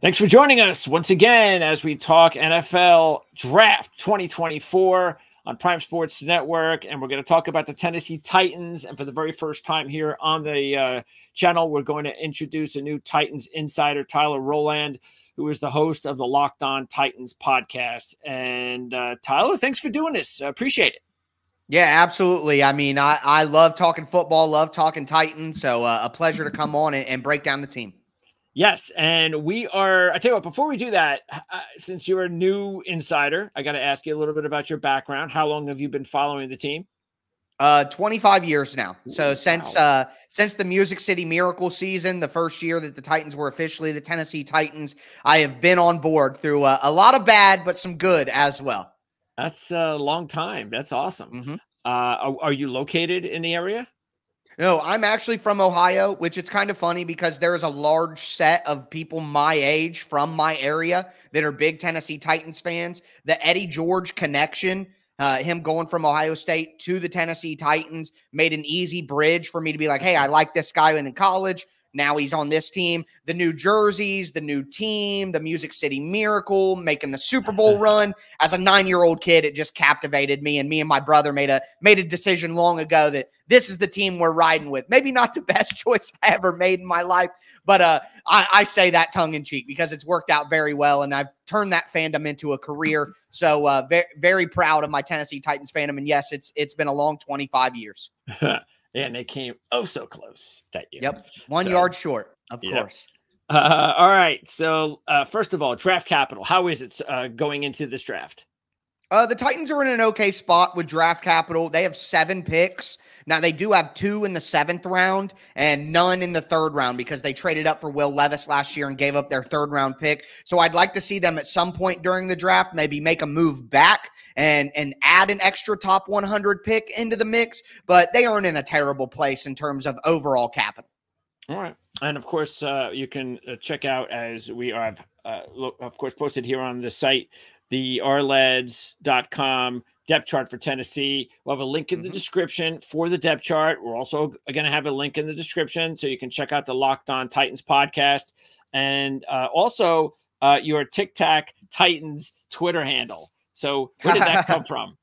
Thanks for joining us once again as we talk NFL Draft 2024 on Prime Sports Network. And we're going to talk about the Tennessee Titans. And for the very first time here on the uh, channel, we're going to introduce a new Titans insider, Tyler Rowland, who is the host of the Locked On Titans podcast. And uh, Tyler, thanks for doing this. I appreciate it. Yeah, absolutely. I mean, I, I love talking football, love talking Titans. So uh, a pleasure to come on and, and break down the team. Yes, and we are. I tell you what. Before we do that, uh, since you're a new insider, I got to ask you a little bit about your background. How long have you been following the team? Uh, 25 years now. So since uh since the Music City Miracle season, the first year that the Titans were officially the Tennessee Titans, I have been on board through uh, a lot of bad, but some good as well. That's a long time. That's awesome. Mm-hmm. Uh, are, are you located in the area? No, I'm actually from Ohio, which it's kind of funny because there is a large set of people my age from my area that are big Tennessee Titans fans. The Eddie George connection, uh, him going from Ohio State to the Tennessee Titans, made an easy bridge for me to be like, hey, I like this guy in college. Now he's on this team. The new jerseys, the new team, the Music City Miracle, making the Super Bowl run. As a nine-year-old kid, it just captivated me. And me and my brother made a made a decision long ago that this is the team we're riding with. Maybe not the best choice I ever made in my life, but uh, I, I say that tongue in cheek because it's worked out very well, and I've turned that fandom into a career. So uh, very very proud of my Tennessee Titans fandom. And yes, it's it's been a long 25 years. and they came oh so close that year. Yep, one so, yard short, of yep. course. Uh, all right. So uh, first of all, draft capital. How is it uh, going into this draft? Uh, the Titans are in an okay spot with draft capital. They have seven picks. Now, they do have two in the seventh round and none in the third round because they traded up for Will Levis last year and gave up their third round pick. So I'd like to see them at some point during the draft maybe make a move back and, and add an extra top 100 pick into the mix. But they aren't in a terrible place in terms of overall capital. All right. And of course, uh, you can uh, check out as we are, uh, of course, posted here on the site the ourlads.com depth chart for Tennessee. We'll have a link in the mm-hmm. description for the depth chart. We're also going to have a link in the description so you can check out the Locked On Titans podcast and uh, also uh, your Tic Tac Titans Twitter handle. So where did that come from?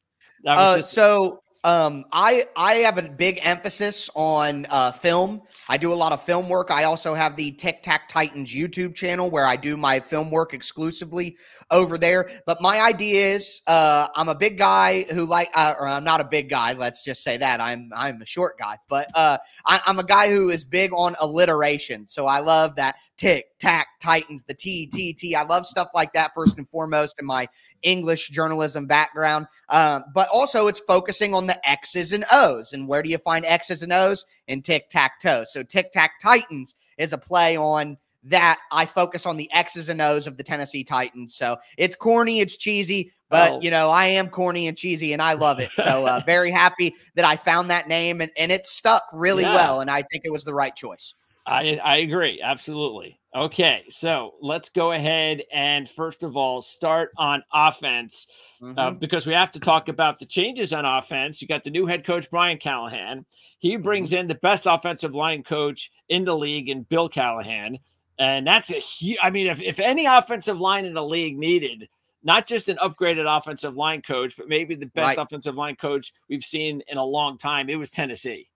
That uh, just- so um, I I have a big emphasis on uh, film. I do a lot of film work. I also have the Tic Tac Titans YouTube channel where I do my film work exclusively over there. But my idea is, uh, I'm a big guy who like, uh, or I'm not a big guy. Let's just say that I'm I'm a short guy, but uh, I, I'm a guy who is big on alliteration. So I love that Tic Tac Titans, the T T T. I love stuff like that first and foremost in my English journalism background. Um, but also, it's focusing on the X's and O's. And where do you find X's and O's? In tic tac toe. So, Tic Tac Titans is a play on that I focus on the X's and O's of the Tennessee Titans. So it's corny, it's cheesy, but oh. you know, I am corny and cheesy and I love it. So uh, very happy that I found that name and, and it stuck really yeah. well. And I think it was the right choice. I, I agree. Absolutely. Okay. So let's go ahead and first of all start on offense uh, mm-hmm. uh, because we have to talk about the changes on offense. You got the new head coach, Brian Callahan. He brings mm-hmm. in the best offensive line coach in the league in Bill Callahan. And that's a huge, I mean, if, if any offensive line in the league needed not just an upgraded offensive line coach, but maybe the best right. offensive line coach we've seen in a long time, it was Tennessee.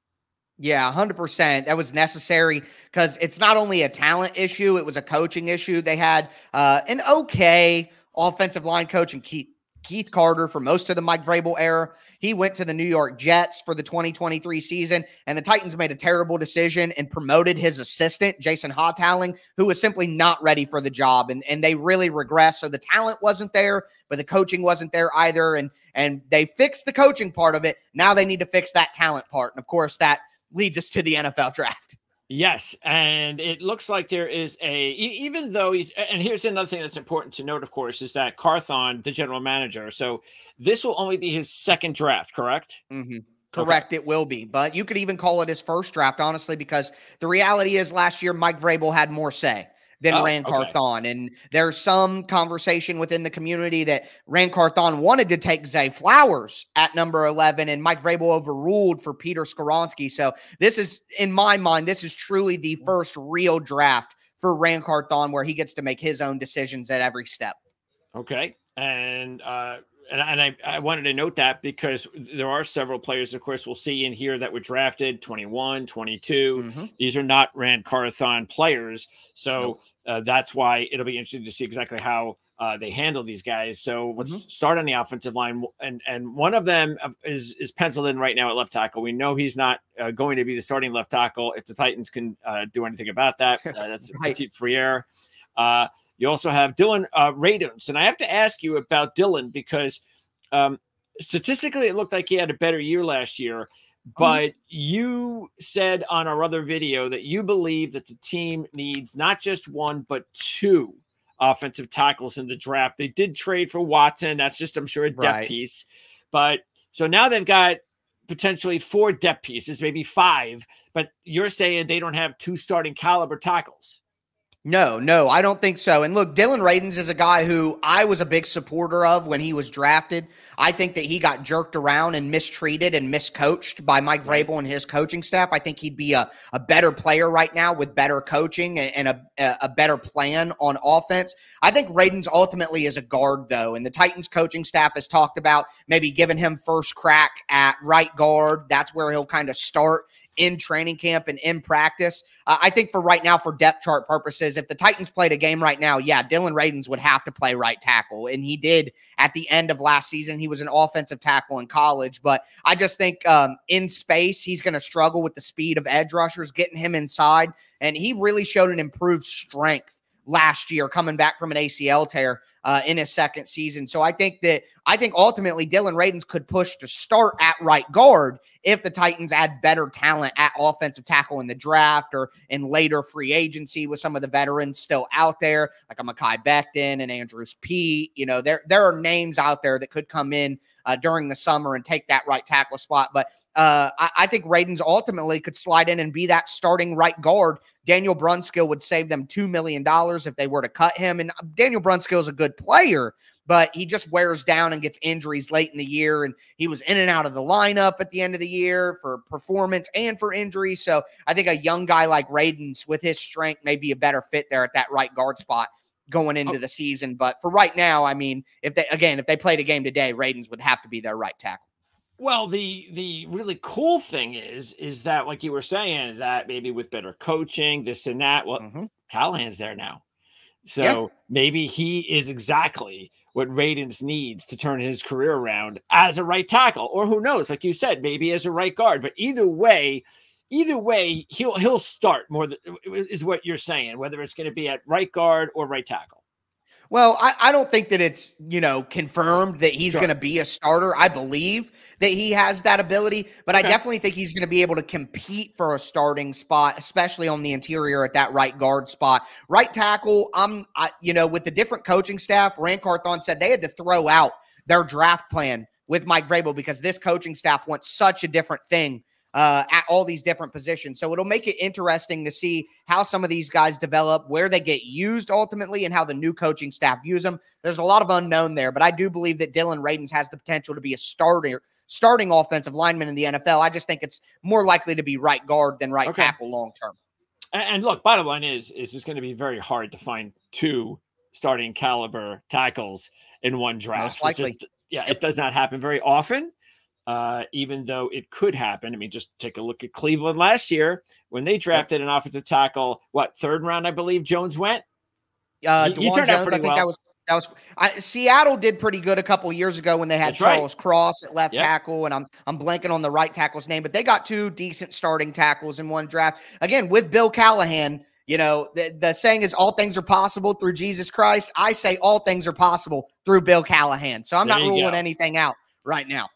Yeah, 100%. That was necessary because it's not only a talent issue, it was a coaching issue. They had uh, an okay offensive line coach and Keith Keith Carter for most of the Mike Vrabel era. He went to the New York Jets for the 2023 season, and the Titans made a terrible decision and promoted his assistant, Jason Houghtaling, who was simply not ready for the job. And, and they really regressed. So the talent wasn't there, but the coaching wasn't there either. And, and they fixed the coaching part of it. Now they need to fix that talent part. And of course, that leads us to the NFL draft. Yes, and it looks like there is a even though and here's another thing that's important to note, of course, is that Carthon, the general manager, so this will only be his second draft, correct? Mm-hmm. Correct, okay. it will be, but you could even call it his first draft, honestly, because the reality is last year Mike Vrabel had more say than oh, Ran Carthon. Okay. And there's some conversation within the community that Ran Carthon wanted to take Zay Flowers at number 11, and Mike Vrabel overruled for Peter Skoronski. So this is, in my mind, this is truly the mm. first real draft for Ran Carthon, where he gets to make his own decisions at every step. Okay. And uh, and, and I, I wanted to note that because there are several players, of course, we'll see in here that were drafted 21, 22. Mm-hmm. These are not Ran Carthon players. So uh, that's why it'll be interesting to see exactly how uh, they handle these guys. So let's mm-hmm. start on the offensive line, and and one of them is is penciled in right now at left tackle. We know he's not uh, going to be the starting left tackle if the Titans can uh, do anything about that. Uh, that's right. Petit Frere. Uh, you also have Dylan uh, Radunz, and I have to ask you about Dylan because um, statistically it looked like he had a better year last year. Mm-hmm. But you said on our other video that you believe that the team needs not just one but two offensive tackles in the draft. They did trade for Watson. That's just, I'm sure, a depth right. piece. But so now they've got potentially four depth pieces, maybe five. But you're saying they don't have two starting caliber tackles. No, no, I don't think so. And look, Dylan Radunz is a guy who I was a big supporter of when he was drafted. I think that he got jerked around and mistreated and miscoached by Mike Vrabel and his coaching staff. I think he'd be a, a better player right now with better coaching and, and a, a better plan on offense. I think Radunz ultimately is a guard, though, and the Titans coaching staff has talked about maybe giving him first crack at right guard. That's where he'll kind of start in training camp and in practice. Uh, I think for right now, for depth chart purposes, if the Titans played a game right now, yeah, Dylan Radunz would have to play right tackle. And he did at the end of last season. He was an offensive tackle in college. But I just think um, in space, he's going to struggle with the speed of edge rushers, getting him inside. And he really showed an improved strength last year coming back from an ACL tear uh, in his second season. So I think that I think ultimately Dylan Radunz could push to start at right guard if the Titans add better talent at offensive tackle in the draft or in later free agency with some of the veterans still out there, like a Mekhi Becton and Andrus Peat. You know, there there are names out there that could come in uh, during the summer and take that right tackle spot. But uh, I, I, think Radunz ultimately could slide in and be that starting right guard. Daniel Brunskill would save them $2 million if they were to cut him. And uh, Daniel Brunskill is a good player, but he just wears down and gets injuries late in the year. And he was in and out of the lineup at the end of the year for performance and for injury. So I think a young guy like Radunz with his strength may be a better fit there at that right guard spot going into oh. the season. But for right now, I mean, if they, again, if they played a game today, Radunz would have to be their right tackle. Well, the the really cool thing is is that like you were saying that maybe with better coaching, this and that. Well, mm-hmm. Callahan's there now, so yeah. maybe he is exactly what Radunz needs to turn his career around as a right tackle, or who knows? Like you said, maybe as a right guard. But either way, either way, he'll he'll start more. Than, is what you're saying, whether it's going to be at right guard or right tackle. Well, I, I, don't think that it's, you know, confirmed that he's sure. going to be a starter. I believe that he has that ability, but okay. I definitely think he's going to be able to compete for a starting spot, especially on the interior at that right guard spot. Right tackle, I'm, I, you know, with the different coaching staff, Ran Carthon said they had to throw out their draft plan with Mike Vrabel because this coaching staff wants such a different thing uh, at all these different positions. So it'll make it interesting to see how some of these guys develop, where they get used ultimately, and how the new coaching staff views them. There's a lot of unknown there, but I do believe that Dylan Radunz has the potential to be a starter, starting offensive lineman in the NFL. I just think it's more likely to be right guard than right okay. tackle long term. And look, bottom line is, is it's going to be very hard to find two starting caliber tackles in one draft. Most likely. Just, yeah, it does not happen very often uh, even though it could happen. I mean, just take a look at Cleveland last year when they drafted an offensive tackle. What third round, I believe, Jones went. Uh, he, he turned Jones, out pretty I think well. that was that was I, Seattle did pretty good a couple years ago when they had That's Charles right. Cross at left yep. tackle, and I'm I'm blanking on the right tackle's name, but they got two decent starting tackles in one draft. Again, with Bill Callahan, you know the, the saying is all things are possible through Jesus Christ. I say all things are possible through Bill Callahan, so I'm there not ruling go. anything out right now.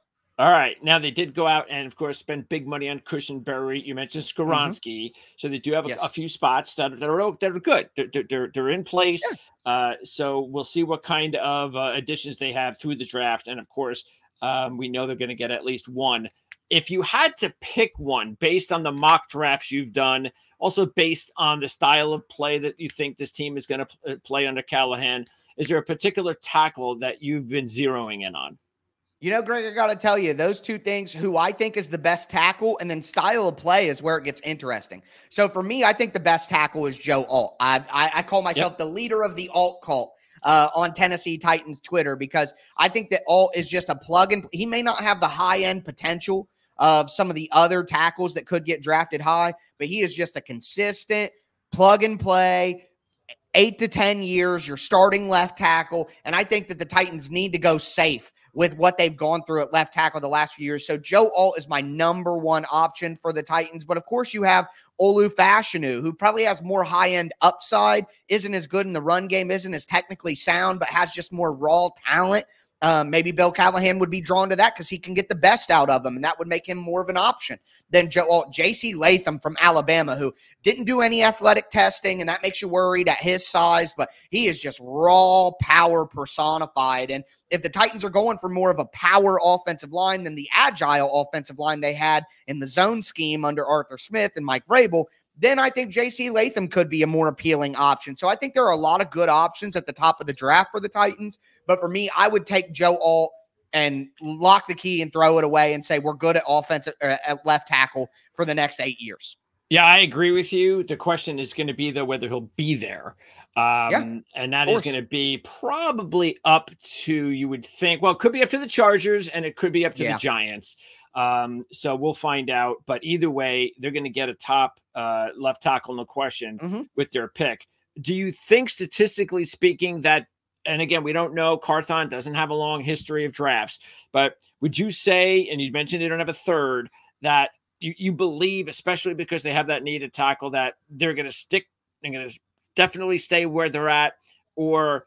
All right. Now they did go out and, of course, spend big money on Cushenberry. You mentioned mm-hmm. Mm-hmm. so they do have a, yes. a, few spots that, that are that are good. They're they're, they're in place. Yeah. Uh, so we'll see what kind of uh, additions they have through the draft, and of course, um, we know they're going to get at least one. If you had to pick one based on the mock drafts you've done, also based on the style of play that you think this team is going to play under Callahan, is there a particular tackle that you've been zeroing in on? You know, Greg, I got to tell you, those two things, who I think is the best tackle, and then style of play is where it gets interesting. So for me, I think the best tackle is Joe Alt. I, I, I call myself yep. the leader of the Alt cult. Uh, on Tennessee Titans Twitter because I think that Alt is just a plug and he may not have the high end potential of some of the other tackles that could get drafted high, but he is just a consistent plug and play eight to 10 years, you're starting left tackle. And I think that the Titans need to go safe with what they've gone through at left tackle the last few years. So Joe Alt is my number one option for the Titans. But of course, you have Olu Fashanu, who probably has more high end upside, isn't as good in the run game, isn't as technically sound, but has just more raw talent. Um, maybe Bill Callahan would be drawn to that because he can get the best out of him, and that would make him more of an option than Joe, well, J.C. Latham from Alabama, who didn't do any athletic testing, and that makes you worried at his size, but he is just raw power personified. And if the Titans are going for more of a power offensive line than the agile offensive line they had in the zone scheme under Arthur Smith and Mike Vrabel, then I think JC Latham could be a more appealing option. So I think there are a lot of good options at the top of the draft for the Titans. But for me, I would take Joe Alt and lock the key and throw it away and say we're good at offensive uh, at left tackle for the next eight years. Yeah, I agree with you. The question is going to be though whether he'll be there, um, yeah, and that is going to be probably up to you would think. Well, it could be up to the Chargers, and it could be up to yeah. the Giants. Um, so we'll find out. But either way, they're going to get a top uh, left tackle, no question, mm-hmm. with their pick. Do you think, statistically speaking, that and again, we don't know. Carthon doesn't have a long history of drafts, but would you say, and you mentioned they don't have a third, that you, you believe, especially because they have that need to tackle, that they're going to stick, they're going to definitely stay where they're at, or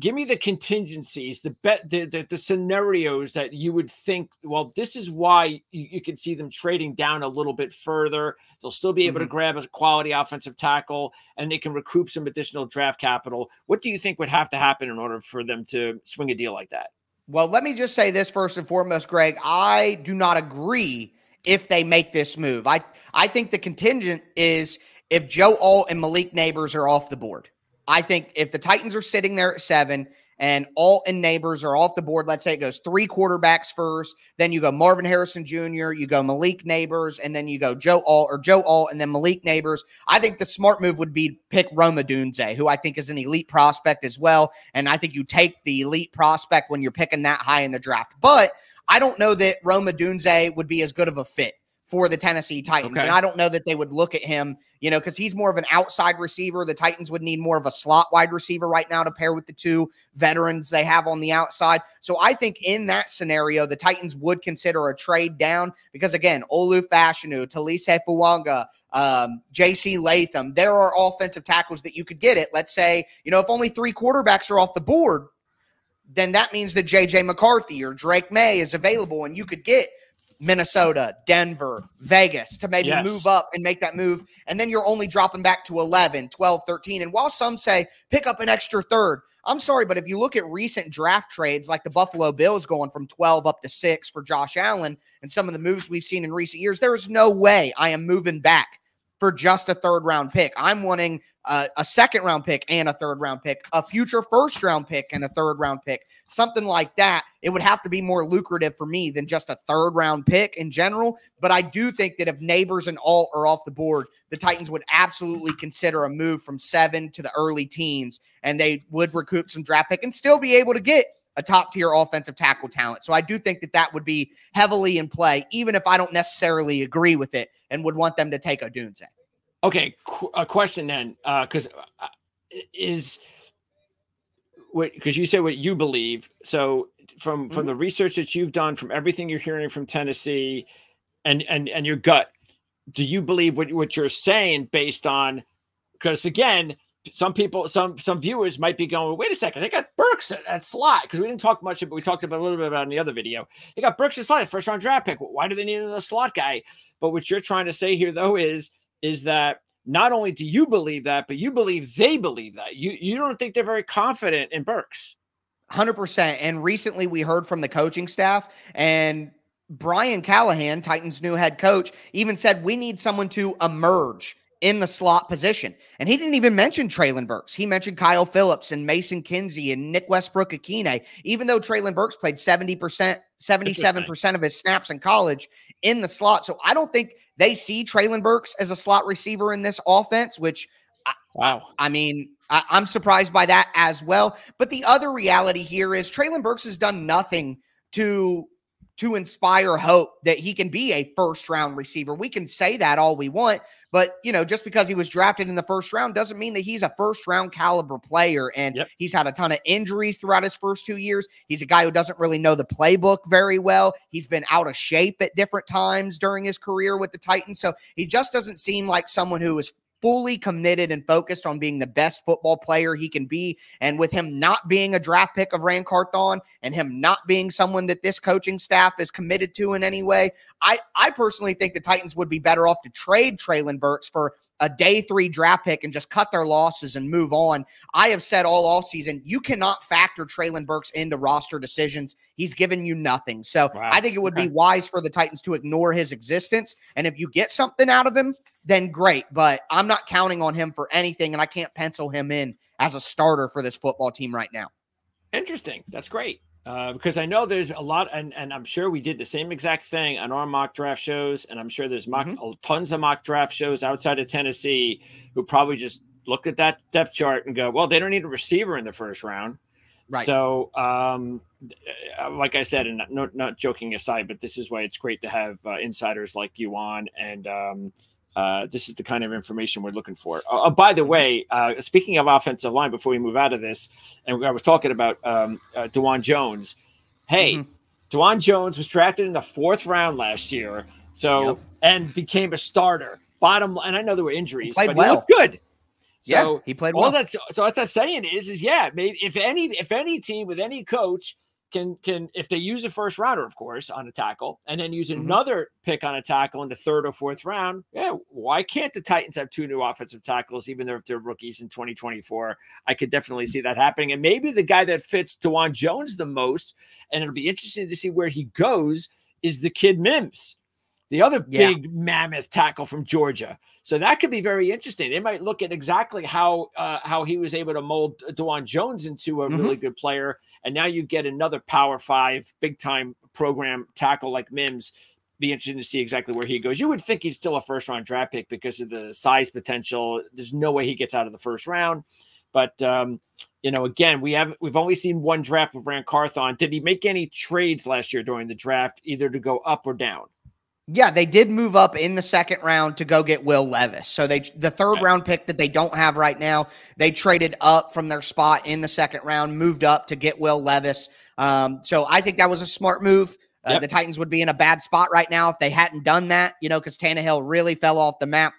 give me the contingencies, the bet, the, the, the, scenarios that you would think. Well, this is why you, you can see them trading down a little bit further. They'll still be able mm-hmm. to grab a quality offensive tackle, and they can recoup some additional draft capital. What do you think would have to happen in order for them to swing a deal like that? Well, let me just say this first and foremost, Greg. I do not agree if they make this move. I I think the contingent is if Joe Alt and Malik Nabers are off the board. I think if the Titans are sitting there at seven and Alt and Nabers are off the board, let's say it goes three quarterbacks first, then you go Marvin Harrison Jr., you go Malik Nabers, and then you go Joe Alt or Joe Alt and then Malik Nabers. I think the smart move would be pick Rome Odunze, who I think is an elite prospect as well. And I think you take the elite prospect when you're picking that high in the draft. But I don't know that Rome Odunze would be as good of a fit for the Tennessee Titans. Okay. And I don't know that they would look at him, you know, because he's more of an outside receiver. The Titans would need more of a slot wide receiver right now to pair with the two veterans they have on the outside. So I think in that scenario, the Titans would consider a trade down because, again, Olu Fashanu, Taliese Fuaga, um, JC Latham, there are offensive tackles that you could get it. Let's say, you know, if only three quarterbacks are off the board, then that means that JJ McCarthy or Drake Maye is available and you could get Minnesota, Denver, Vegas to maybe yes. move up and make that move. And then you're only dropping back to 11, 12, 13. And while some say pick up an extra third, I'm sorry, but if you look at recent draft trades like the Buffalo Bills going from 12 up to six for Josh Allen and some of the moves we've seen in recent years, there is no way I am moving back for just a third round pick. I'm wanting uh, a second round pick and a third round pick, a future first round pick and a third round pick, something like that. It would have to be more lucrative for me than just a third round pick in general. But I do think that if Nabers and Alt are off the board, the Titans would absolutely consider a move from seven to the early teens, and they would recoup some draft pick and still be able to get a top tier offensive tackle talent. So I do think that that would be heavily in play, even if I don't necessarily agree with it and would want them to take Odunze. Okay, qu- a question then, because uh, uh, is what because you say what you believe. So from from the research that you've done, from everything you're hearing from Tennessee, and and and your gut, do you believe what what you're saying based on? Because again, some people, some some viewers might be going, wait a second, they got Burks at, at slot because we didn't talk much, but we talked about a little bit about in the other video. They got Burks at slot, first round draft pick. Why do they need a slot guy? But what you're trying to say here, though, is is that not only do you believe that, but you believe they believe that. You you don't think they're very confident in Burks. 100%. And recently we heard from the coaching staff and Brian Callahan, Titans new head coach, even said we need someone to emerge in the slot position. And he didn't even mention Treylon Burks. He mentioned Kyle Phillips and Mason Kinsey and Nick Westbrook-Ikhine, even though Treylon Burks played 70%, 77% of his snaps in college in the slot. So I don't think they see Treylon Burks as a slot receiver in this offense, which wow. I, I mean, I, am surprised by that as well. But the other reality here is Treylon Burks has done nothing to to inspire hope that he can be a first round receiver. We can say that all we want, but you know, just because he was drafted in the first round doesn't mean that he's a first round caliber player. And yep. he's had a ton of injuries throughout his first two years. He's a guy who doesn't really know the playbook very well. He's been out of shape at different times during his career with the Titans. So he just doesn't seem like someone who is fully committed and focused on being the best football player he can be. And with him not being a draft pick of Ran Carthon and him not being someone that this coaching staff is committed to in any way, I, I personally think the Titans would be better off to trade Treylon Burks for a day three draft pick and just cut their losses and move on. I have said all off season, you cannot factor Treylon Burks into roster decisions. He's given you nothing. So wow. I think it would okay. be wise for the Titans to ignore his existence. And if you get something out of him, then great. But I'm not counting on him for anything, and I can't pencil him in as a starter for this football team right now. Interesting. That's great. Uh, because I know there's a lot, and, and I'm sure we did the same exact thing on our mock draft shows, and I'm sure there's mock, mm-hmm. tons of mock draft shows outside of Tennessee who probably just looked at that depth chart and go, well, they don't need a receiver in the first round. Right. So, um, uh, like I said, and not, not joking aside, but this is why it's great to have uh, insiders like you on, and um, uh, this is the kind of information we're looking for. Uh, by the way, uh, speaking of offensive line, before we move out of this, and I was talking about um, uh, Dawand Jones. Hey, mm-hmm. Dawand Jones was drafted in the fourth round last year, so yep. and became a starter. Bottom, and I know there were injuries, but well. he good. So yeah, he played well. All that's so what that's saying is, is yeah, maybe if any if any team with any coach can can if they use a first rounder, of course, on a tackle, and then use mm-hmm. another pick on a tackle in the third or fourth round, yeah, why can't the Titans have two new offensive tackles, even though if they're rookies in 2024? I could definitely see that happening. And maybe the guy that fits Dawand Jones the most, and it'll be interesting to see where he goes, is the kid Mims the other yeah. big mammoth tackle from Georgia. So that could be very interesting. They might look at exactly how uh, how he was able to mold Dawand Jones into a mm-hmm. really good player, and now you get another Power Five big time program tackle like Mims. Be interesting to see exactly where he goes. You would think he's still a first round draft pick because of the size potential. There's no way he gets out of the first round. But um, you know, again, we have we've only seen one draft of Ran Carthon. Did he make any trades last year during the draft, either to go up or down? Yeah, they did move up in the second round to go get Will Levis. So they the third round pick that they don't have right now, they traded up from their spot in the second round, moved up to get Will Levis. Um, so I think that was a smart move. Uh, yep. The Titans would be in a bad spot right now if they hadn't done that, you know, because Tannehill really fell off the map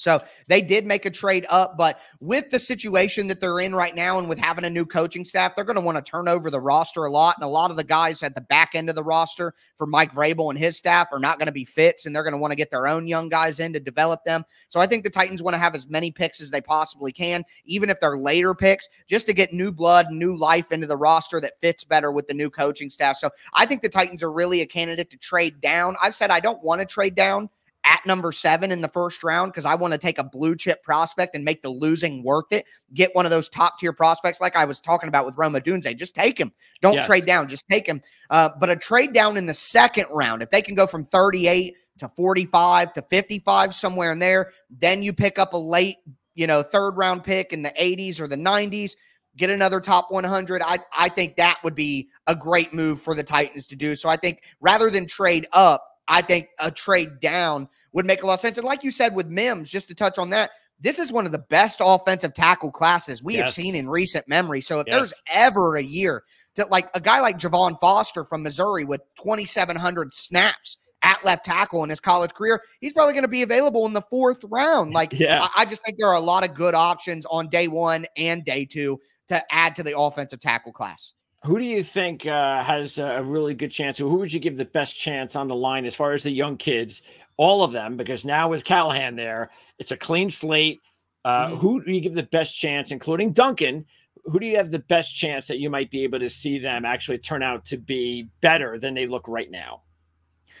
so they did make a trade up, but with the situation that they're in right now and with having a new coaching staff, they're going to want to turn over the roster a lot. And a lot of the guys at the back end of the roster for Mike Vrabel and his staff are not going to be fits, and they're going to want to get their own young guys in to develop them. So I think the Titans want to have as many picks as they possibly can, even if they're later picks, just to get new blood, new life into the roster that fits better with the new coaching staff. So I think the Titans are really a candidate to trade down. I've said I don't want to trade down at number seven in the first round because I want to take a blue chip prospect and make the losing worth it. Get one of those top tier prospects, like I was talking about with Rome Odunze. Just take him. Don't yes. trade down. Just take him. Uh, but a trade down in the second round, if they can go from 38 to 45 to 55, somewhere in there, then you pick up a late, you know, third round pick in the 80s or the 90s. Get another top 100. I, I think that would be a great move for the Titans to do. So I think rather than trade up, I think a trade down would make a lot of sense. And like you said with Mims, just to touch on that, this is one of the best offensive tackle classes we yes. have seen in recent memory. So if yes. there's ever a year to like a guy like Javon Foster from Missouri with 2,700 snaps at left tackle in his college career, he's probably going to be available in the fourth round. Like, yeah. I, I just think there are a lot of good options on day one and day two to add to the offensive tackle class. Who do you think uh, has a really good chance? Who would you give the best chance on the line as far as the young kids? All of them, because now with Callahan there, it's a clean slate. Uh, mm-hmm. Who do you give the best chance, including Duncan? Who do you have the best chance that you might be able to see them actually turn out to be better than they look right now?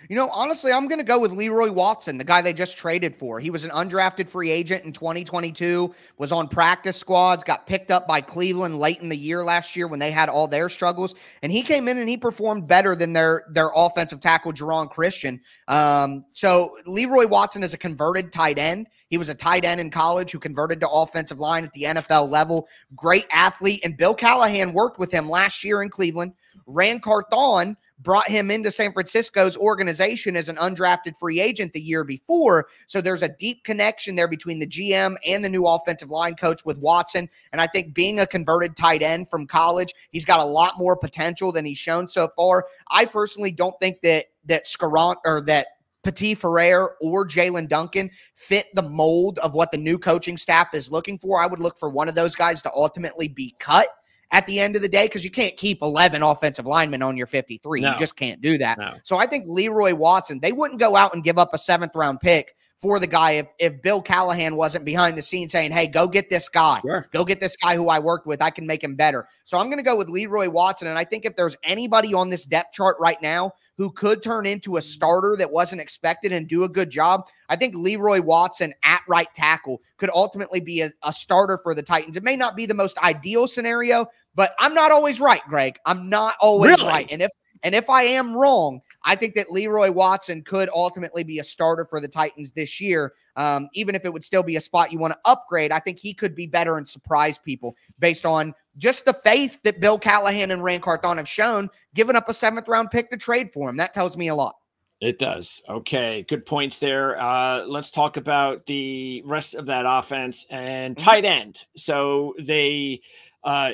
You know, honestly, I'm going to go with Leroy Watson, the guy they just traded for. He was an undrafted free agent in 2022, was on practice squads, got picked up by Cleveland late in the year last year when they had all their struggles, and he came in and he performed better than their their offensive tackle Geron Christian. Um, so Leroy Watson is a converted tight end. He was a tight end in college who converted to offensive line at the NFL level. Great athlete, and Bill Callahan worked with him last year in Cleveland. Ran Carthon brought him into San Francisco's organization as an undrafted free agent the year before. So there's a deep connection there between the GM and the new offensive line coach with Watson. And I think being a converted tight end from college, he's got a lot more potential than he's shown so far. I personally don't think that that Scarant or that Petit Frere or Jaelyn Duncan fit the mold of what the new coaching staff is looking for. I would look for one of those guys to ultimately be cut at the end of the day because you can't keep 11 offensive linemen on your 53. No. You just can't do that. No. So I think Leroy Watson, they wouldn't go out and give up a seventh round pick for the guy if, if Bill Callahan wasn't behind the scenes saying, hey, go get this guy. Sure. Go get this guy who I worked with. I can make him better. So I'm going to go with Leroy Watson. And I think if there's anybody on this depth chart right now who could turn into a starter that wasn't expected and do a good job, I think Leroy Watson at right tackle could ultimately be a, a starter for the Titans. It may not be the most ideal scenario, but I'm not always right, Greg. I'm not always really? right. And if and if I am wrong, I think that Leroy Watson could ultimately be a starter for the Titans this year. Um, even if it would still be a spot you want to upgrade, I think he could be better and surprise people based on just the faith that Bill Callahan and Ran Carthon have shown, giving up a seventh round pick to trade for him. That tells me a lot. It does. Okay, good points there. Uh, let's talk about the rest of that offense and mm-hmm. tight end. So they uh,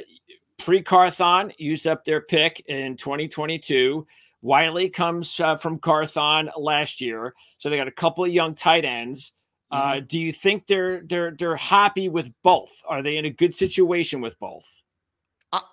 pre Carthon used up their pick in 2022. Whyle comes uh, from Carthon last year, so they got a couple of young tight ends. Uh, mm-hmm. do you think they're they're they're happy with both? Are they in a good situation with both?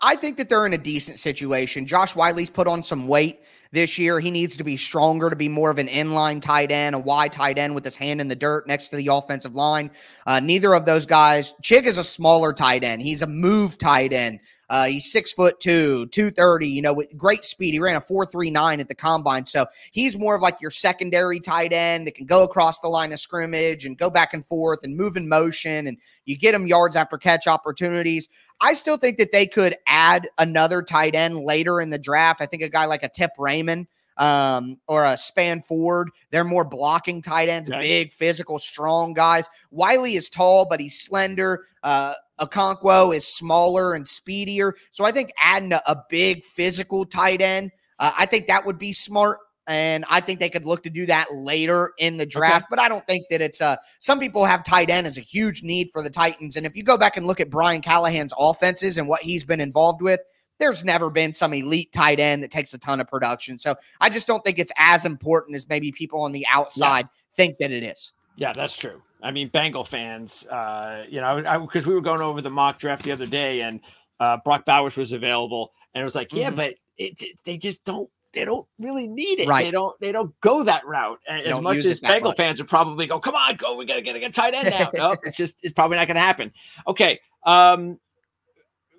I think that they're in a decent situation. Josh Whyle's put on some weight this year. He needs to be stronger to be more of an inline tight end, a wide tight end with his hand in the dirt next to the offensive line. Uh, neither of those guys. Chig is a smaller tight end. He's a move tight end. Uh, he's six foot two, 230, you know, with great speed. He ran a 439 at the combine. So he's more of like your secondary tight end that can go across the line of scrimmage and go back and forth and move in motion. And you get him yards after catch opportunities. I still think that they could add another tight end later in the draft. I think a guy like a Tip Reiman um, or a Span Ford. They're more blocking tight ends, okay. big, physical, strong guys. Whyle is tall, but he's slender. Uh, Okonkwo is smaller and speedier. So I think adding a, a big physical tight end, uh, I think that would be smart. And I think they could look to do that later in the draft. Okay. But I don't think that it's uh some people have tight end as a huge need for the Titans. And if you go back and look at Brian Callahan's offenses and what he's been involved with, there's never been some elite tight end that takes a ton of production. So I just don't think it's as important as maybe people on the outside yeah. think that it is. Yeah, that's true. I mean, Bengal fans, uh, you know, I because we were going over the mock draft the other day and uh, Brock Bowers was available, and it was like, yeah, mm-hmm. but it, they just don't they don't really need it. Right. They don't they don't go that route as much as Bengal much. fans would probably go. Come on, go! We gotta get a tight end now. no, it's just it's probably not going to happen. Okay, um,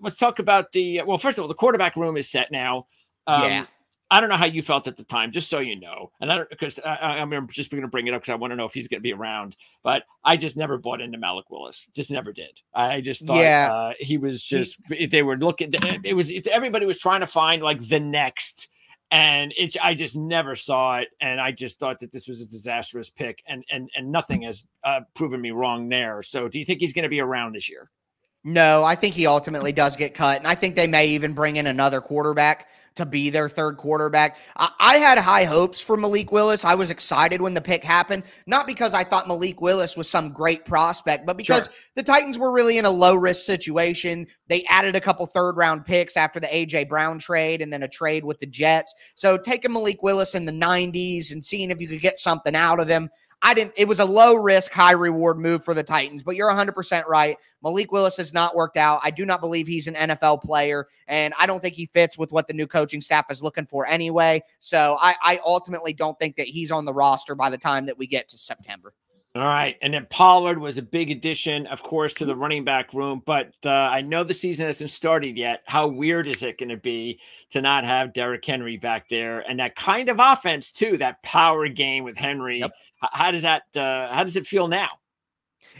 let's talk about the well. First of all, the quarterback room is set now. Um, yeah. I don't know how you felt at the time, just so you know. And I don't because I, am just going to bring it up because I want to know if he's going to be around. But I just never bought into Malik Willis. Just never did. I just thought yeah. uh, he was just. If they were looking, it was everybody was trying to find like the next, and it. I just never saw it, and I just thought that this was a disastrous pick, and and and nothing has uh, proven me wrong there. So, do you think he's going to be around this year? No, I think he ultimately does get cut. And I think they may even bring in another quarterback to be their third quarterback. I, I, had high hopes for Malik Willis. I was excited when the pick happened, not because I thought Malik Willis was some great prospect, but because sure. the Titans were really in a low risk situation. They added a couple third round picks after the A.J. Brown trade and then a trade with the Jets. So taking Malik Willis in the 90s and seeing if you could get something out of him. I didn't, it was a low risk, high reward move for the Titans, but you're 100% right. Malik Willis has not worked out. I do not believe he's an NFL player, and I don't think he fits with what the new coaching staff is looking for anyway. So I, I ultimately don't think that he's on the roster by the time that we get to September. All right. And then Pollard was a big addition, of course, to the running back room. But uh, I know the season hasn't started yet. How weird is it going to be to not have Derrick Henry back there and that kind of offense, too, that power game with Henry? Yep. How does that, uh, how does it feel now?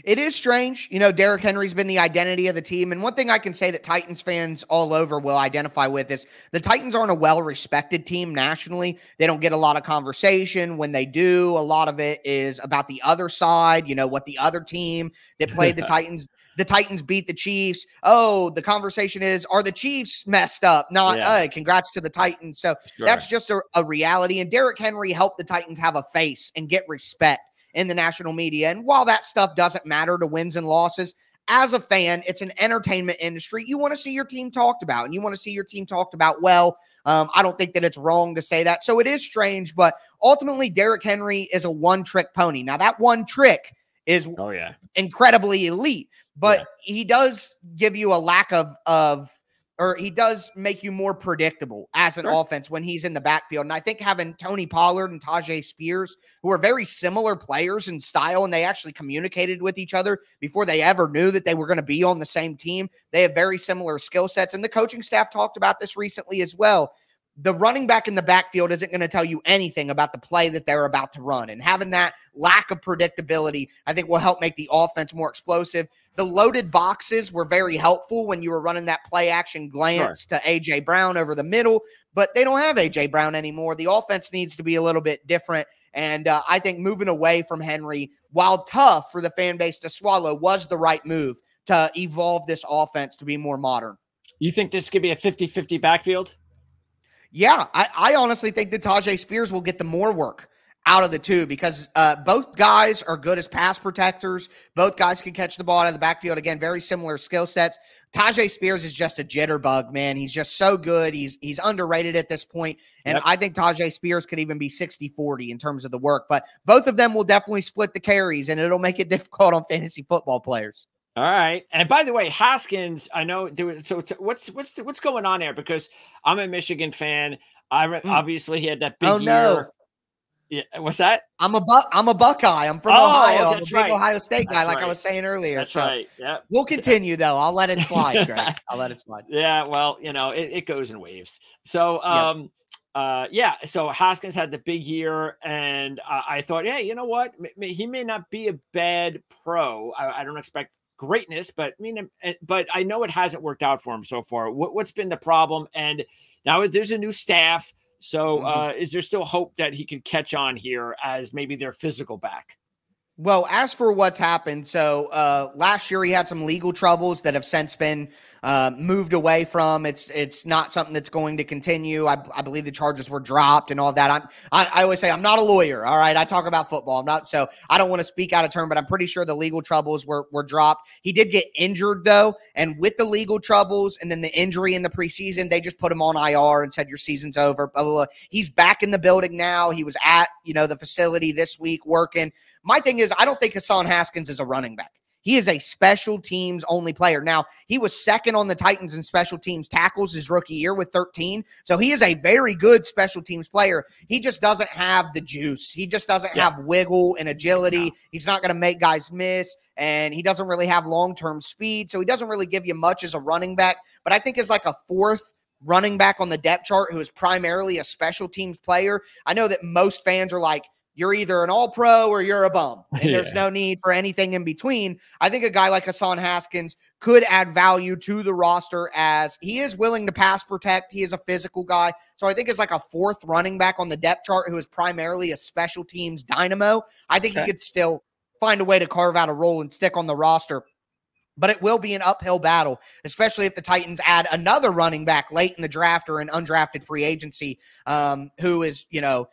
It is strange. You know, Derrick Henry's been the identity of the team. And one thing I can say that Titans fans all over will identify with is the Titans aren't a well respected team nationally. They don't get a lot of conversation. When they do, a lot of it is about the other side, you know, what the other team that played the Titans. The Titans beat the Chiefs. Oh, the conversation is, are the Chiefs messed up? Not, yeah. uh, congrats to the Titans. So sure. that's just a, a reality. And Derrick Henry helped the Titans have a face and get respect in the national media. And while that stuff doesn't matter to wins and losses, as a fan, it's an entertainment industry. You want to see your team talked about, and you want to see your team talked about well. Um, I don't think that it's wrong to say that. So it is strange, but ultimately, Derrick Henry is a one trick pony. Now, that one trick is oh yeah incredibly elite, but yeah. he does give you a lack of of or he does make you more predictable as an sure. offense when he's in the backfield. And I think having Tony Pollard and Tyjae Spears, who are very similar players in style, and they actually communicated with each other before they ever knew that they were going to be on the same team. They have very similar skill sets. And the coaching staff talked about this recently as well the running back in the backfield isn't going to tell you anything about the play that they're about to run. And having that lack of predictability, I think, will help make the offense more explosive. The loaded boxes were very helpful when you were running that play action glance sure. to A.J. Brown over the middle, but they don't have A.J. Brown anymore. The offense needs to be a little bit different. And uh, I think moving away from Henry, while tough for the fan base to swallow, was the right move to evolve this offense to be more modern. You think this could be a 50 50 backfield? Yeah, I, I honestly think that Tyjae Spears will get the more work out of the two because uh, both guys are good as pass protectors. Both guys can catch the ball out of the backfield. Again, very similar skill sets. Tyjae Spears is just a jitterbug, man. He's just so good. He's he's underrated at this point. And yep. I think Tyjae Spears could even be 60-40 in terms of the work. But both of them will definitely split the carries, and it'll make it difficult on fantasy football players. All right. And by the way, Haskins, I know. So what's what's what's going on there? Because I'm a Michigan fan. I mm. obviously he had that big oh, year. No. Yeah, what's that? I'm a buck. I'm a Buckeye. I'm from oh, Ohio. I'm a big right. Ohio State guy, that's like right. I was saying earlier. That's so right. Yeah. We'll continue though. I'll let it slide, Greg. I'll let it slide. Yeah. Well, you know, it, it goes in waves. So, um, yep. uh, yeah. So Haskins had the big year, and uh, I thought, yeah, you know what? M- he may not be a bad pro. I, I don't expect greatness, but I mean, eh, but I know it hasn't worked out for him so far. What, has been the problem? And now there's a new staff. So mm-hmm. uh, is there still hope that he can catch on here as maybe their physical back? Well, as for what's happened, so uh, last year he had some legal troubles that have since been uh, moved away from. It's it's not something that's going to continue. I, I believe the charges were dropped and all that. I'm I, I, always say I'm not a lawyer. All right, I talk about football. I'm not so I don't want to speak out of turn, but I'm pretty sure the legal troubles were were dropped. He did get injured though, and with the legal troubles and then the injury in the preseason, they just put him on IR and said your season's over. Blah, blah, blah. He's back in the building now. He was at you know the facility this week working. My thing is, I don't think Hassan Haskins is a running back. He is a special teams only player. Now, he was second on the Titans in special teams tackles his rookie year with 13. So he is a very good special teams player. He just doesn't have the juice. He just doesn't yeah. have wiggle and agility. No. He's not going to make guys miss and he doesn't really have long-term speed. So he doesn't really give you much as a running back, but I think as like a fourth running back on the depth chart who is primarily a special teams player. I know that most fans are like, you're either an all pro or you're a bum. And yeah. there's no need for anything in between. I think a guy like Hassan Haskins could add value to the roster as he is willing to pass protect. He is a physical guy. So I think it's like a fourth running back on the depth chart who is primarily a special teams dynamo. I think okay. he could still find a way to carve out a role and stick on the roster. But it will be an uphill battle, especially if the Titans add another running back late in the draft or an undrafted free agency um, who is, you know,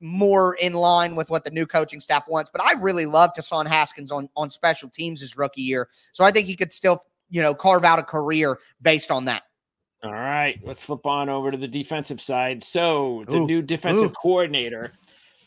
more in line with what the new coaching staff wants. But I really love Hassan Haskins on on special teams his rookie year, so I think he could still you know carve out a career based on that. All right, let's flip on over to the defensive side. So the ooh, new defensive ooh. coordinator,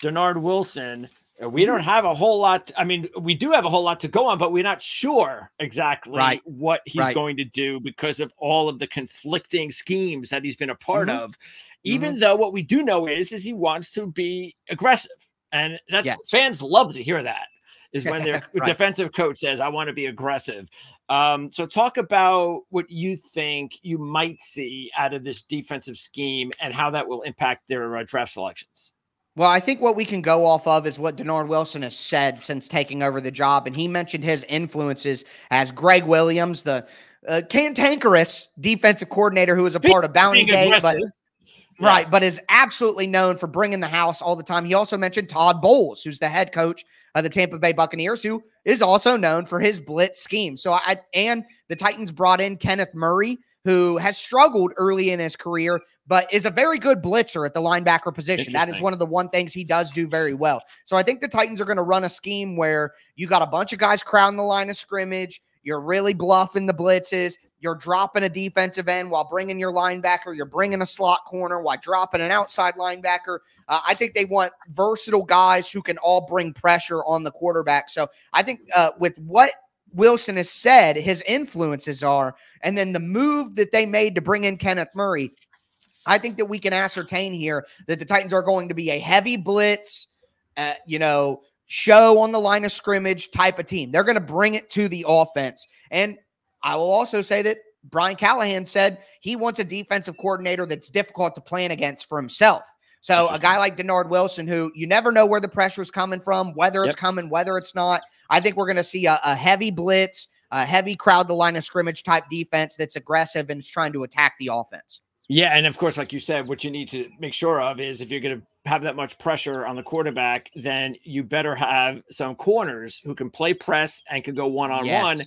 Dennard Wilson. We don't have a whole lot. I mean, we do have a whole lot to go on, but we're not sure exactly right. what he's right. going to do because of all of the conflicting schemes that he's been a part mm-hmm. of even mm-hmm. though what we do know is is he wants to be aggressive and that's yeah. fans love to hear that is when their right. defensive coach says, I want to be aggressive. Um, so, talk about what you think you might see out of this defensive scheme and how that will impact their uh, draft selections. Well, I think what we can go off of is what Dennard Wilson has said since taking over the job. And he mentioned his influences as Gregg Williams, the uh, cantankerous defensive coordinator who was a part of Bounty Gate, but. Right, but is absolutely known for bringing the house all the time. He also mentioned Todd Bowles, who's the head coach of the Tampa Bay Buccaneers, who is also known for his blitz scheme. So I and the Titans brought in Kenneth Murray, who has struggled early in his career, but is a very good blitzer at the linebacker position. That is one of the one things he does do very well. So I think the Titans are going to run a scheme where you got a bunch of guys crowding the line of scrimmage. You're really bluffing the blitzes. You're dropping a defensive end while bringing your linebacker. You're bringing a slot corner while dropping an outside linebacker. Uh, I think they want versatile guys who can all bring pressure on the quarterback. So I think uh, with what Wilson has said his influences are, and then the move that they made to bring in Kenneth Murray, I think that we can ascertain here that the Titans are going to be a heavy blitz, uh, you know, show on the line of scrimmage type of team. They're going to bring it to the offense. And I will also say that Brian Callahan said he wants a defensive coordinator that's difficult to plan against for himself. So a guy like Dennard Wilson, who you never know where the pressure is coming from, whether it's yep. coming, whether it's not. I think we're going to see a, a, heavy blitz, a heavy crowd the line of scrimmage type defense that's aggressive and is trying to attack the offense. Yeah, and of course, like you said, what you need to make sure of is if you're going to have that much pressure on the quarterback, then you better have some corners who can play press and can go one on one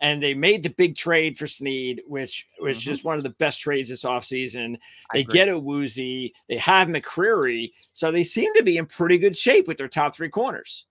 and they made the big trade for Sneed, which was mm-hmm. just one of the best trades this offseason. They get Awuzie, they have McCreary, so they seem to be in pretty good shape with their top three corners.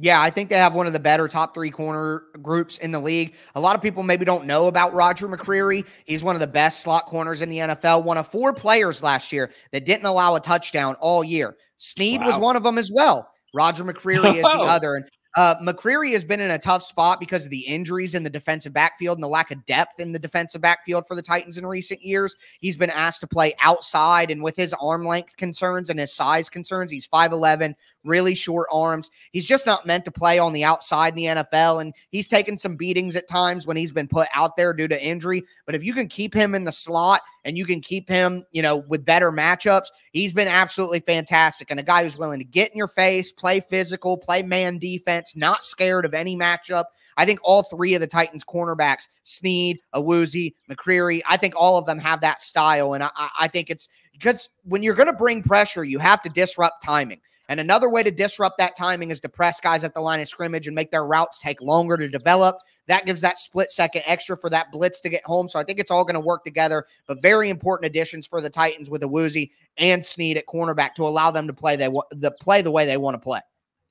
Yeah, I think they have one of the better top three corner groups in the league. A lot of people maybe don't know about Roger McCreary. He's one of the best slot corners in the NFL. One of four players last year that didn't allow a touchdown all year. Sneed wow. was one of them as well. Roger McCreary is the other. And uh, McCreary has been in a tough spot because of the injuries in the defensive backfield and the lack of depth in the defensive backfield for the Titans in recent years. He's been asked to play outside, and with his arm length concerns and his size concerns, he's 5'11, really short arms. He's just not meant to play on the outside in the NFL, and he's taken some beatings at times when he's been put out there due to injury. But if you can keep him in the slot and you can keep him, you know, with better matchups, he's been absolutely fantastic. And a guy who's willing to get in your face, play physical, play man defense, not scared of any matchup. I think all three of the Titans cornerbacks, Sneed, Awuzie, McCreary, I think all of them have that style. And I, I think it's because when you're going to bring pressure, you have to disrupt timing. And another way to disrupt that timing is to press guys at the line of scrimmage and make their routes take longer to develop. That gives that split second extra for that blitz to get home. So I think it's all going to work together. But very important additions for the Titans with Awuzie and Sneed at cornerback to allow them to play they the play the way they want to play.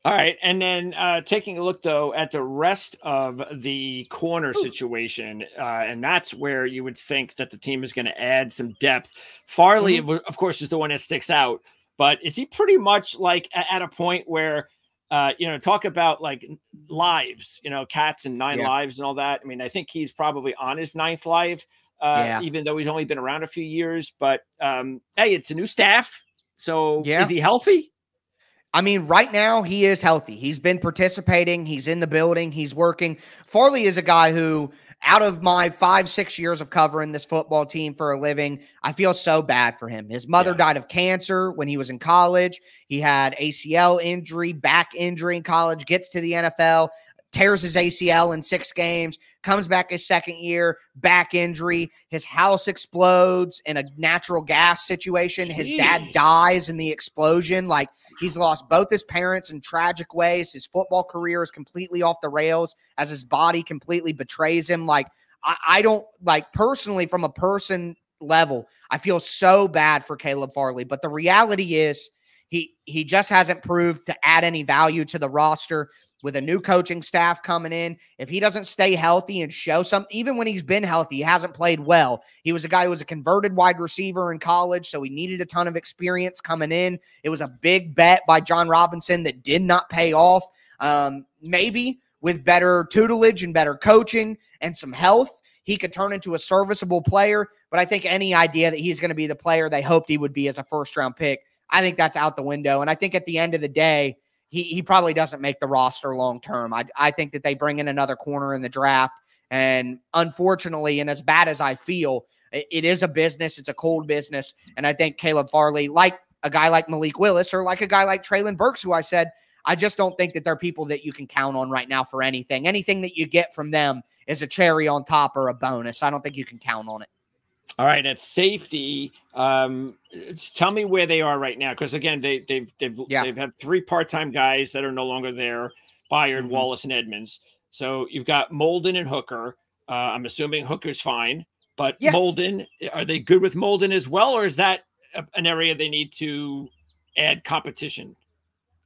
All right, and then uh, taking a look though at the rest of the corner situation, uh, and that's where you would think that the team is going to add some depth. Farley, mm-hmm. of course, is the one that sticks out. But is he pretty much like at a point where, uh, you know, talk about like lives, you know, cats and nine yeah. lives and all that? I mean, I think he's probably on his ninth life, uh, yeah. even though he's only been around a few years. But um, hey, it's a new staff. So yeah. is he healthy? I mean, right now he is healthy. He's been participating. He's in the building. He's working. Farley is a guy who out of my five, six years of covering this football team for a living, I feel so bad for him. His mother yeah. died of cancer when he was in college. He had ACL injury, back injury in college, gets to the NFL, tears his ACL in six games, comes back his second year, back injury. His house explodes in a natural gas situation. Jeez. His dad dies in the explosion. Like he's lost both his parents in tragic ways. His football career is completely off the rails as his body completely betrays him. Like, I, I don't like personally from a person level, I feel so bad for Caleb Farley. But the reality is, he he just hasn't proved to add any value to the roster with a new coaching staff coming in, if he doesn't stay healthy and show something, even when he's been healthy, he hasn't played well. He was a guy who was a converted wide receiver in college, so he needed a ton of experience coming in. It was a big bet by Jon Robinson that did not pay off. Um, maybe with better tutelage and better coaching and some health, he could turn into a serviceable player. But I think any idea that he's going to be the player they hoped he would be as a first round pick, I think that's out the window. And I think at the end of the day, he he probably doesn't make the roster long term. I I think that they bring in another corner in the draft. And unfortunately, and as bad as I feel, it, it is a business. It's a cold business. And I think Caleb Farley, like a guy like Malik Willis or like a guy like Treylon Burks, who I said, I just don't think that they're people that you can count on right now for anything. Anything that you get from them is a cherry on top or a bonus. I don't think you can count on it. All right, at safety, um, tell me where they are right now, because again, they, they've they've yeah. they've had three part time guys that are no longer there: Byard, mm-hmm. Wallace, and Edmunds. So you've got Molden and Hooker. Uh, I'm assuming Hooker's fine, but yeah. Molden, are they good with Molden as well, or is that an area they need to add competition?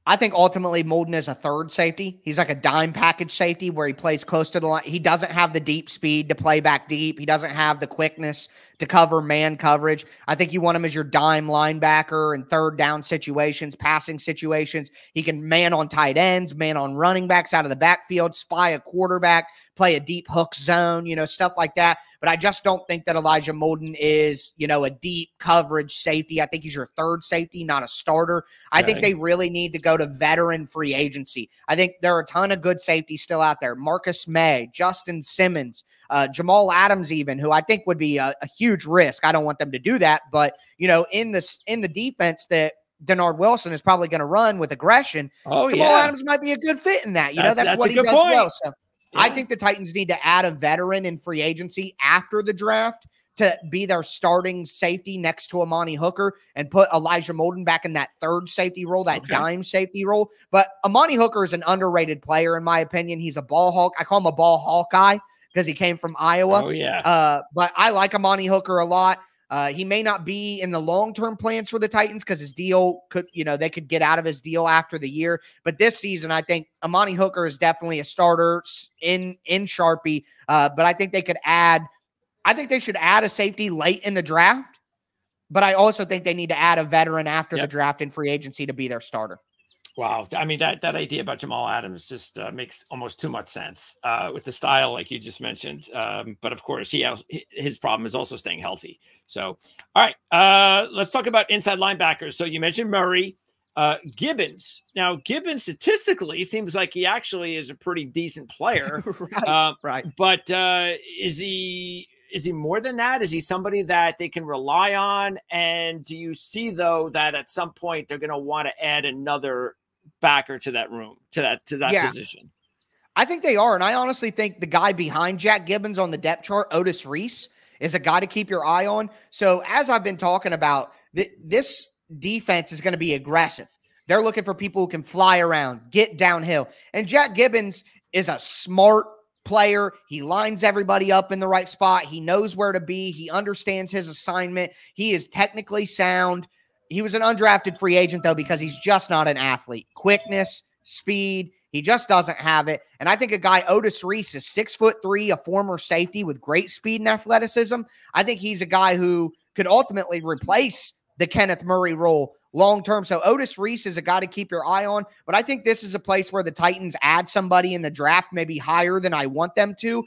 I think ultimately Molden is a third safety. He's like a dime package safety where he plays close to the line. He doesn't have the deep speed to play back deep. He doesn't have the quickness to cover man coverage. I think you want him as your dime linebacker in third down situations, passing situations. He can man on tight ends, man on running backs out of the backfield, spy a quarterback, play a deep hook zone, you know, stuff like that. But I just don't think that Elijah Molden is, you know, a deep coverage safety. I think he's your third safety, not a starter. I okay. think they really need to go to veteran free agency. I think there are a ton of good safeties still out there. Marcus Maye, Justin Simmons, uh, Jamal Adams, even, who I think would be a, a huge risk. I don't want them to do that. But, you know, in this in the defense that Dennard Wilson is probably going to run with aggression. Oh, Jamal yeah. Adams might be a good fit in that. You that, know, that's, that's what he does point. well. So yeah. I think the Titans need to add a veteran in free agency after the draft to be their starting safety next to Amani Hooker and put Elijah Molden back in that third safety role, that okay. dime safety role. But Amani Hooker is an underrated player, in my opinion. He's a ball hawk. I call him a ball hawk guy because he came from Iowa. Oh, yeah. Uh, but I like Amani Hooker a lot. Uh, he may not be in the long term plans for the Titans because his deal could, you know, they could get out of his deal after the year. But this season, I think Amani Hooker is definitely a starter in in Sharpie. Uh, but I think they could add, I think they should add a safety late in the draft. But I also think they need to add a veteran after yep. the draft in free agency to be their starter. Wow, I mean that that idea about Jamal Adams just uh, makes almost too much sense uh, with the style, like you just mentioned. Um, but of course, he has, his problem is also staying healthy. So, all right, uh, let's talk about inside linebackers. So you mentioned Murray, uh, Gibbens. Now Gibbens statistically seems like he actually is a pretty decent player, right? Uh, right. But uh, is he is he more than that? Is he somebody that they can rely on? And do you see though that at some point they're going to want to add another backer to that room, to that to that yeah. position. I think they are, and I honestly think the guy behind Jack Gibbens on the depth chart, Otis Reese, is a guy to keep your eye on. So as I've been talking about, th- this defense is going to be aggressive. They're looking for people who can fly around, get downhill, and Jack Gibbens is a smart player. He lines everybody up in the right spot. He knows where to be. He understands his assignment. He is technically sound. He was an undrafted free agent, though, because he's just not an athlete. Quickness, speed, he just doesn't have it. And I think a guy, Otis Reese, is six foot three, a former safety with great speed and athleticism. I think he's a guy who could ultimately replace the Kenneth Murray role long term. So Otis Reese is a guy to keep your eye on. But I think this is a place where the Titans add somebody in the draft, maybe higher than I want them to.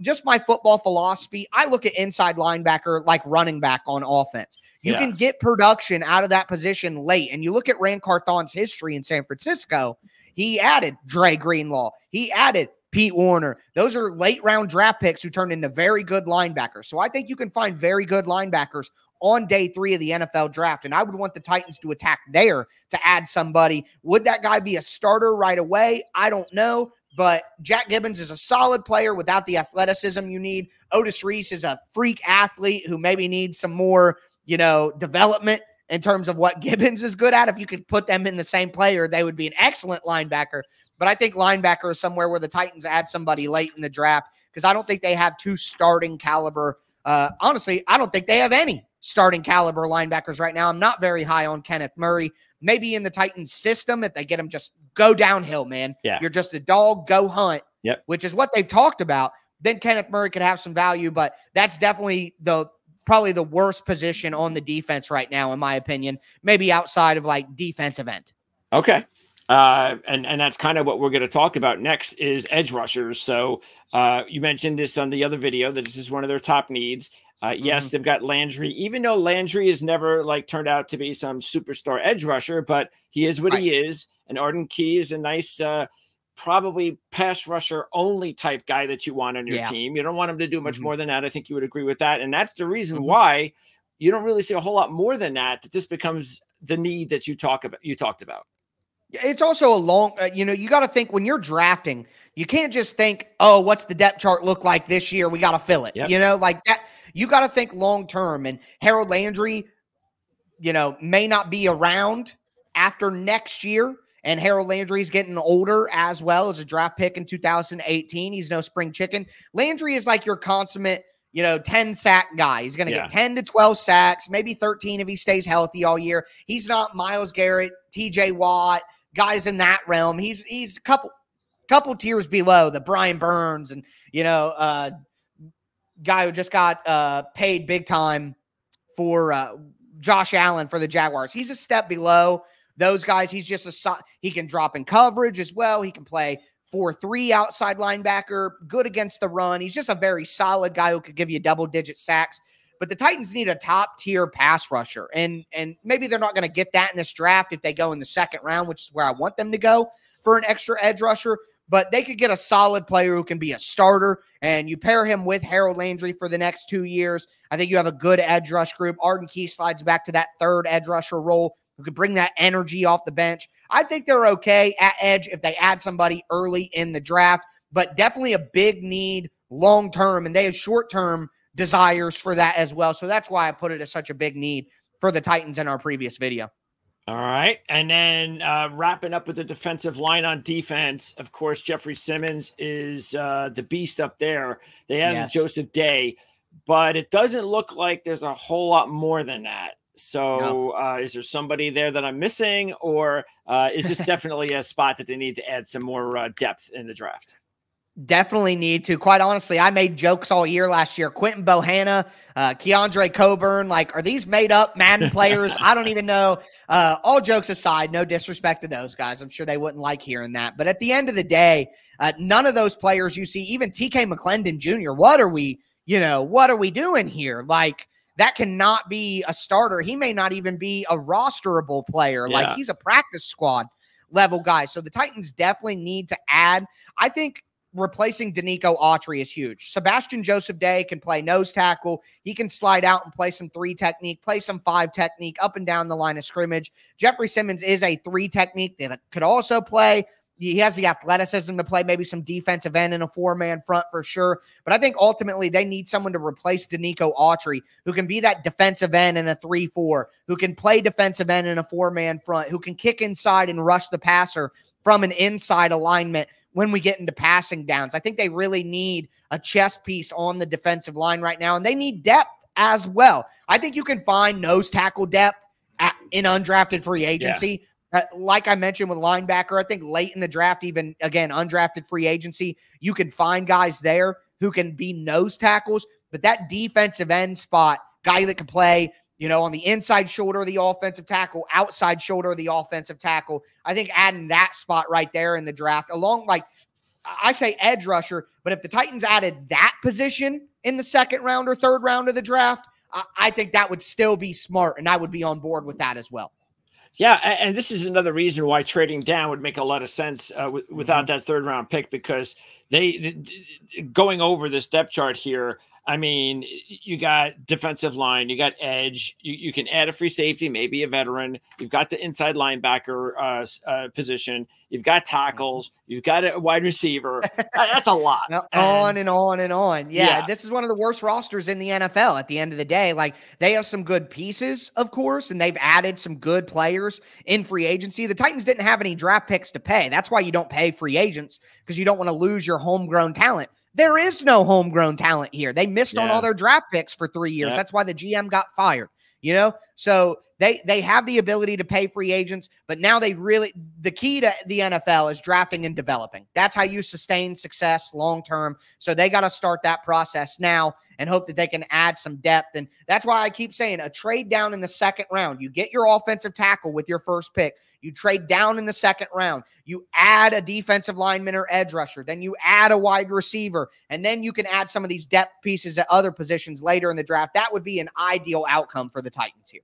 Just my football philosophy, I look at inside linebacker like running back on offense. You yeah. can get production out of that position late. And you look at Ran Carthon's history in San Francisco, he added Dre Greenlaw, he added Pete Warner. Those are late round draft picks who turned into very good linebackers. So I think you can find very good linebackers on day three of the NFL draft. And I would want the Titans to attack there to add somebody. Would that guy be a starter right away? I don't know. But Jack Gibbens is a solid player without the athleticism you need. Otis Reese is a freak athlete who maybe needs some more you know, development in terms of what Gibbens is good at. If you could put them in the same player, they would be an excellent linebacker. But I think linebacker is somewhere where the Titans add somebody late in the draft because I don't think they have two starting caliber. Uh, honestly, I don't think they have any starting caliber linebackers right now. I'm not very high on Kenneth Murray. Maybe in the Titans system, if they get him, just go downhill, man. Yeah. You're just a dog, go hunt. Yep. Which is what they've talked about. Then Kenneth Murray could have some value, but that's definitely the probably the worst position on the defense right now, in my opinion. Maybe outside of like defensive end. Okay. Uh, and and that's kind of what we're going to talk about next is edge rushers. So uh, you mentioned this on the other video that this is one of their top needs. Uh, yes, mm-hmm. they've got Landry, even though Landry has never like turned out to be some superstar edge rusher, but he is what right. he is. and Arden Key is a nice. Uh, probably pass rusher only type guy that you want on your yeah. team. You don't want him to do much mm-hmm. more than that. I think you would agree with that. And that's the reason mm-hmm. why you don't really see a whole lot more than that, that this becomes the need that you talk about, you talked about. It's also a long, uh, you know, you got to think when you're drafting, you can't just think, oh, what's the depth chart look like this year? We got to fill it. Yep. You know, like that. You got to think long term. And Harold Landry, you know, may not be around after next year. And Harold Landry's getting older as well as a draft pick in 2018. He's no spring chicken. Landry is like your consummate you know, 10 sack guy. He's going to yeah. get 10 to 12 sacks, maybe 13 if he stays healthy all year. He's not Myles Garrett, TJ Watt, guys in that realm. He's he's a couple couple tiers below the Brian Burns and you know, uh guy who just got uh paid big time for uh Josh Allen for the Jaguars. He's a step below those guys. He's just a he can drop in coverage as well. He can play 4 3 outside linebacker, good against the run. He's just a very solid guy who could give you double digit sacks. But the Titans need a top tier pass rusher. And, and maybe they're not going to get that in this draft if they go in the second round, which is where I want them to go for an extra edge rusher. But they could get a solid player who can be a starter, and you pair him with Harold Landry for the next two years. I think you have a good edge rush group. Arden Key slides back to that third edge rusher role who could bring that energy off the bench. I think they're okay at edge if they add somebody early in the draft, but definitely a big need long term, and they have short term desires for that as well. So that's why I put it as such a big need for the Titans in our previous video. All right. And then uh, wrapping up with the defensive line on defense, of course, Jeffrey Simmons is uh, the beast up there. They have yes. Joseph Day, but it doesn't look like there's a whole lot more than that. So, no. uh, is there somebody there that I'm missing, or uh, is this definitely a spot that they need to add some more uh, depth in the draft? Definitely need to. Quite honestly, I made jokes all year last year. Quinton Bohanna, uh, Keondre Coburn, like, are these made up Madden players? I don't even know. Uh, all jokes aside, no disrespect to those guys. I'm sure they wouldn't like hearing that. But at the end of the day, uh, none of those players you see, even TK McLendon Jr., what are we, you know, what are we doing here? Like, that cannot be a starter. He may not even be a rosterable player. Yeah. Like he's a practice squad level guy. So the Titans definitely need to add. I think replacing Denico Autry is huge. Sebastian Joseph Day can play nose tackle. He can slide out and play some three technique, play some five technique up and down the line of scrimmage. Jeffrey Simmons is a three technique that could also play he has the athleticism to play maybe some defensive end in a four man front for sure. But I think ultimately they need someone to replace Denico Autry who can be that defensive end in a 3 4, who can play defensive end in a four man front, who can kick inside and rush the passer from an inside alignment when we get into passing downs. I think they really need a chess piece on the defensive line right now, and they need depth as well. I think you can find nose tackle depth at, in undrafted free agency. Yeah. Uh, like I mentioned with linebacker, I think late in the draft, even again, undrafted free agency, you can find guys there who can be nose tackles. But that defensive end spot, guy that can play, you know, on the inside shoulder of the offensive tackle, outside shoulder of the offensive tackle, I think adding that spot right there in the draft, along like I say edge rusher, but if the Titans added that position in the second round or third round of the draft, I think that would still be smart, and I would be on board with that as well. Yeah, and this is another reason why trading down would make a lot of sense uh, without mm-hmm. that third round pick because they going over this depth chart here. I mean, you got defensive line, you got edge, you, you can add a free safety, maybe a veteran. You've got the inside linebacker uh, uh, position. You've got tackles. You've got a wide receiver. That's a lot. and, on and on and on. Yeah, yeah, this is one of the worst rosters in the NFL at the end of the day. Like they have some good pieces, of course, and they've added some good players in free agency. The Titans didn't have any draft picks to pay. That's why you don't pay free agents because you don't want to lose your homegrown talent. There is no homegrown talent here. They missed yeah. on all their draft picks for three years. Yep. That's why the GM got fired. You know, so they they have the ability to pay free agents, but now they really the key to the NFL is drafting and developing. That's how you sustain success long term. So they got to start that process now and hope that they can add some depth. And that's why I keep saying a trade down in the second round. You get your offensive tackle with your first pick. You trade down in the second round. You add a defensive lineman or edge rusher. Then you add a wide receiver. And then you can add some of these depth pieces at other positions later in the draft. That would be an ideal outcome for the Titans here.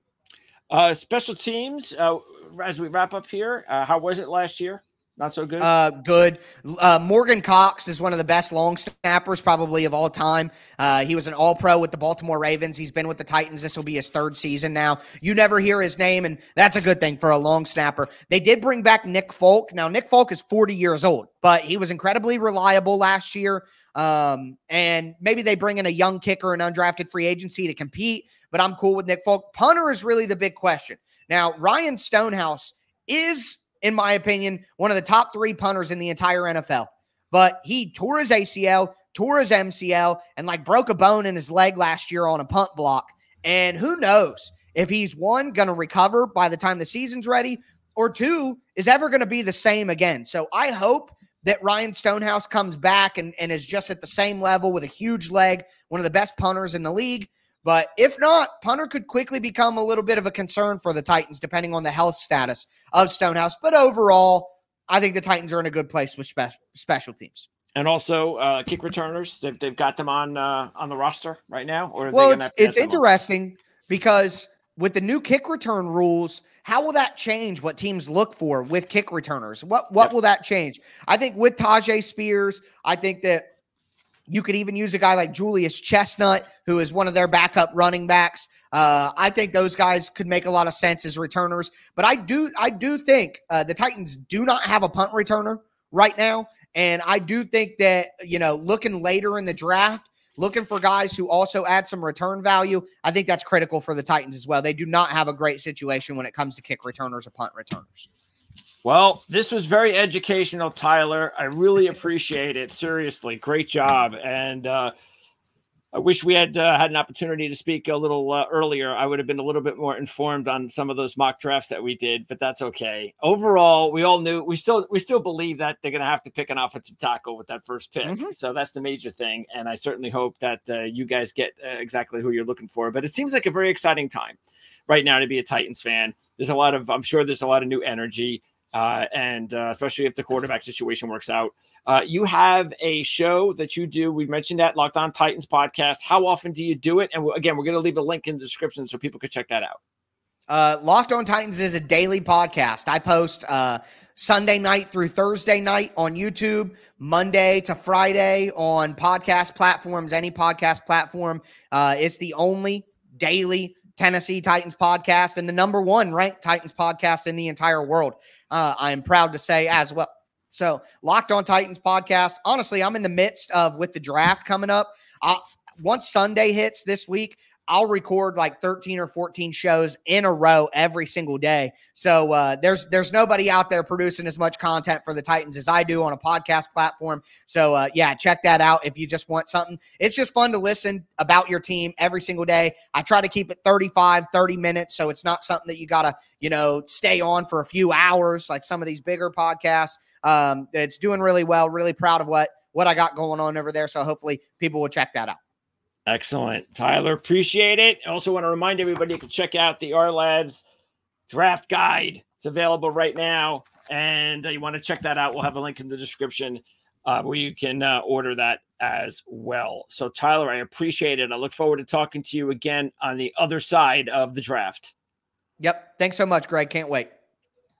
Uh, special teams, uh, as we wrap up here, uh, how was it last year? Not so good. Uh, good. Uh, Morgan Cox is one of the best long snappers probably of all time. Uh, he was an All Pro with the Baltimore Ravens. He's been with the Titans. This will be his third season now. You never hear his name, and that's a good thing for a long snapper. They did bring back Nick Folk. Now Nick Folk is 40 years old, but he was incredibly reliable last year. Um, and maybe they bring in a young kicker and undrafted free agency to compete. But I'm cool with Nick Folk. Punter is really the big question. Now Ryan Stonehouse is in my opinion, one of the top three punters in the entire NFL. But he tore his ACL, tore his MCL, and like broke a bone in his leg last year on a punt block. And who knows if he's one, going to recover by the time the season's ready, or two, is ever going to be the same again. So I hope that Ryan Stonehouse comes back and, and is just at the same level with a huge leg, one of the best punters in the league. But if not, punter could quickly become a little bit of a concern for the Titans, depending on the health status of Stonehouse. But overall, I think the Titans are in a good place with spe- special teams. And also uh, kick returners, they've, they've got them on uh, on the roster right now. Or well, it's it's interesting because with the new kick return rules, how will that change what teams look for with kick returners? What what yep. will that change? I think with Tyjae Spears, I think that you could even use a guy like Julius Chestnut, who is one of their backup running backs. Uh, I think those guys could make a lot of sense as returners. But I do, I do think uh, the Titans do not have a punt returner right now, and I do think that you know, looking later in the draft, looking for guys who also add some return value, I think that's critical for the Titans as well. They do not have a great situation when it comes to kick returners or punt returners. Well, this was very educational, Tyler. I really appreciate it. Seriously, great job. And uh, I wish we had uh, had an opportunity to speak a little uh, earlier. I would have been a little bit more informed on some of those mock drafts that we did, but that's okay. Overall, we all knew we still we still believe that they're going to have to pick an offensive tackle with that first pick. Mm-hmm. So that's the major thing, and I certainly hope that uh, you guys get uh, exactly who you're looking for. But it seems like a very exciting time right now to be a Titans fan. There's a lot of I'm sure there's a lot of new energy uh, and uh, especially if the quarterback situation works out. Uh, you have a show that you do. We mentioned that Locked On Titans podcast. How often do you do it? And again, we're going to leave a link in the description so people can check that out. Uh, Locked On Titans is a daily podcast. I post uh, Sunday night through Thursday night on YouTube, Monday to Friday on podcast platforms, any podcast platform. Uh, it's the only daily Tennessee Titans podcast and the number one ranked Titans podcast in the entire world. Uh, I am proud to say as well. So, Locked On Titans podcast. Honestly, I'm in the midst of with the draft coming up. Uh, once Sunday hits this week, I'll record like 13 or 14 shows in a row every single day. So uh, there's there's nobody out there producing as much content for the Titans as I do on a podcast platform. So uh, yeah, check that out if you just want something. It's just fun to listen about your team every single day. I try to keep it 35, 30 minutes, so it's not something that you gotta you know stay on for a few hours like some of these bigger podcasts. Um, it's doing really well. Really proud of what what I got going on over there. So hopefully people will check that out. Excellent. Tyler, appreciate it. I also want to remind everybody you can check out the Ourlads draft guide. It's available right now. And uh, you want to check that out. We'll have a link in the description uh, where you can uh, order that as well. So, Tyler, I appreciate it. I look forward to talking to you again on the other side of the draft. Yep. Thanks so much, Greg. Can't wait.